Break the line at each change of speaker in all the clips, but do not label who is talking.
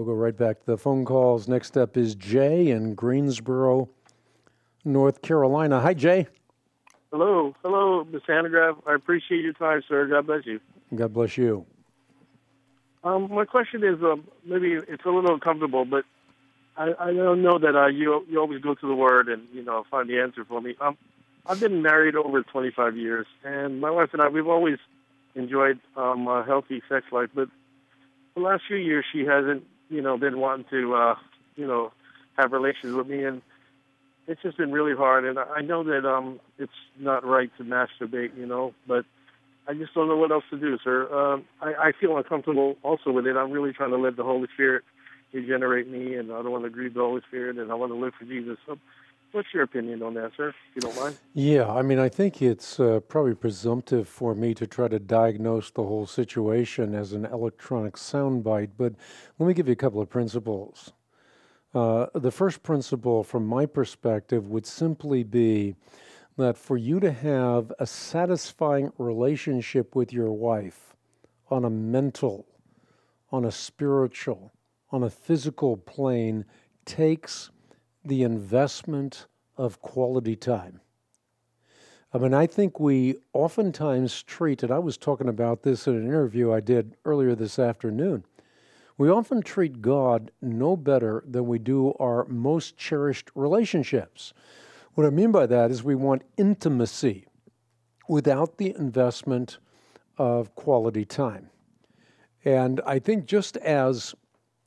right back to the phone calls. Next up is Jay in Greensboro, North Carolina. Hi, Jay.
Hello, hello, Mr. Hanegraaff. I appreciate your time, sir. God bless you.
God bless you.
Um, my question is, um, maybe it's a little uncomfortable, but I, I don't know that uh, you you always go to the Word and you know find the answer for me. Um, I've been married over 25 years, and my wife and I we've always enjoyed um, a healthy sex life, but the last few years she hasn't you know been wanting to uh, you know have relations with me, and it's just been really hard. And I know that um, it's not right to masturbate, you know, but I just don't know what else to do, sir. Um, I, I feel uncomfortable also with it. I'm really trying to let the Holy Spirit regenerate me, and I don't want to grieve the Holy Spirit, and I want to live for Jesus. So, what's your opinion on that, sir? If you don't mind.
Yeah, I mean, I think it's uh, probably presumptive for me to try to diagnose the whole situation as an electronic soundbite, but let me give you a couple of principles. Uh, the first principle, from my perspective, would simply be that for you to have a satisfying relationship with your wife on a mental, on a spiritual, on a physical plane takes the investment of quality time. I mean, I think we oftentimes treat, and I was talking about this in an interview I did earlier this afternoon. We often treat God no better than we do our most cherished relationships. What I mean by that is we want intimacy without the investment of quality time. And I think just as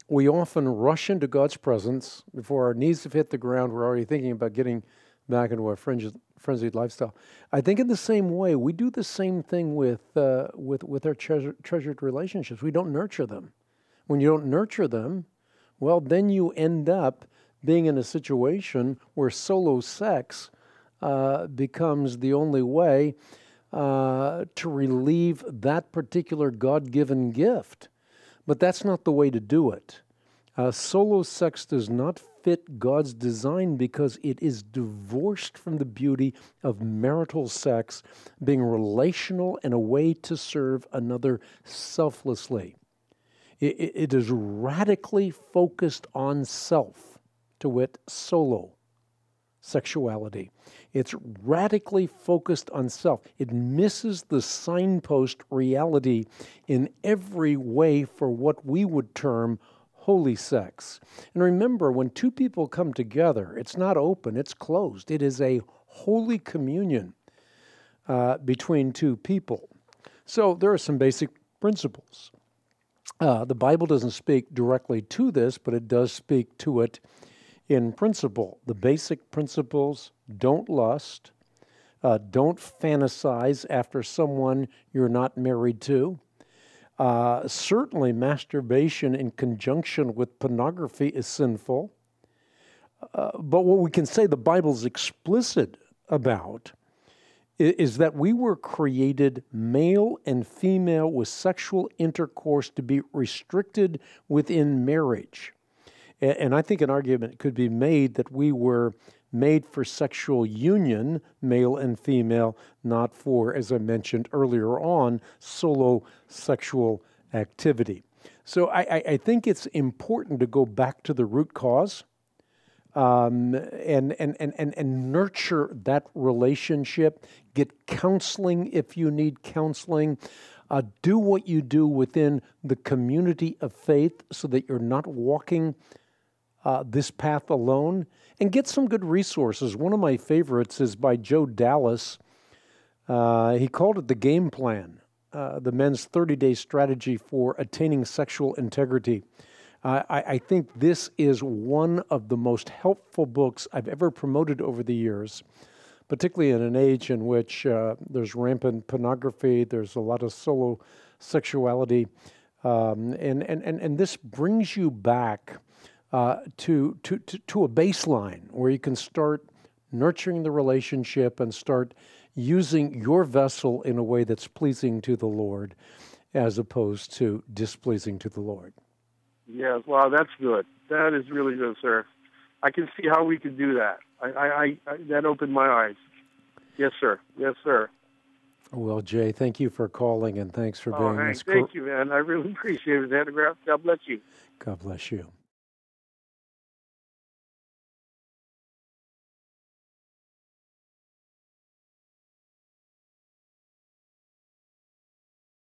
we often rush into God's presence before our knees have hit the ground, we're already thinking about getting back into a frenzied, frenzied lifestyle. I think in the same way, we do the same thing with, uh, with, with our treasure, treasured relationships. We don't nurture them. When you don't nurture them, well, then you end up being in a situation where solo sex uh, becomes the only way uh, to relieve that particular God given gift. But that's not the way to do it. Uh, solo sex does not fit God's design because it is divorced from the beauty of marital sex being relational and a way to serve another selflessly. it, it is radically focused on self to wit, solo sexuality. It's radically focused on self. It misses the signpost reality in every way for what we would term holy sex. And remember, when two people come together, it's not open, it's closed. It is a holy communion uh, between two people. So there are some basic principles. Uh, the Bible doesn't speak directly to this, but it does speak to it in principle, the basic principles don't lust, uh, don't fantasize after someone you're not married to. Uh, certainly, masturbation in conjunction with pornography is sinful. Uh, but what we can say the Bible's explicit about is that we were created male and female with sexual intercourse to be restricted within marriage. And I think an argument could be made that we were made for sexual union, male and female, not for, as I mentioned earlier on, solo sexual activity. So I, I think it's important to go back to the root cause. Um, and, and, and, and, and nurture that relationship. Get counseling if you need counseling. Uh, do what you do within the community of faith so that you're not walking uh, this path alone and get some good resources. One of my favorites is by Joe Dallas. Uh, he called it the game plan, uh, the men's 30 day strategy for attaining sexual integrity. I, I, think this is one of the most helpful books I've ever promoted over the years, particularly in an age in which uh, there's rampant pornography, there's a lot of solo sexuality. Um, and, and, and, and this brings you back uh, to, to, to, to a baseline where you can start nurturing the relationship and start using your vessel in a way that's pleasing to the Lord as opposed to displeasing to the Lord.
Yes, wow, that's good. That is really good, sir. I can see how we could do that. I, I, I that opened my eyes. Yes, sir. Yes, sir.
Well, Jay, thank you for calling and thanks for
oh,
being
Hank, this. Thank you, man. I really appreciate it. God bless you.
God bless you.